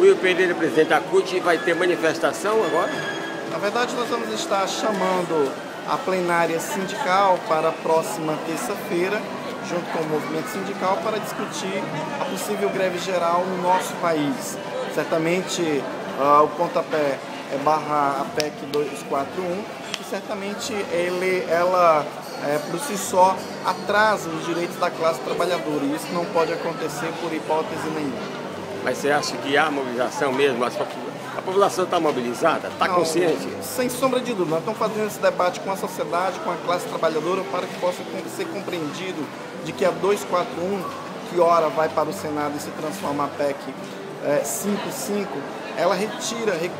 Will Pereira, presidente da CUT, vai ter manifestação agora? Na verdade, nós vamos estar chamando a plenária sindical para a próxima terça-feira, junto com o movimento sindical, para discutir a possível greve geral no nosso país. Certamente uh, o pontapé é barra a PEC 241, que certamente ele, ela é, por si só atrasa os direitos da classe trabalhadora e isso não pode acontecer por hipótese nenhuma. Mas você acha que há mobilização mesmo? A população está mobilizada? Está consciente? Sem sombra de dúvida. Nós estamos fazendo esse debate com a sociedade, com a classe trabalhadora, para que possa ser compreendido de que a 241, que ora vai para o Senado e se transforma a PEC é, 55, ela retira recursos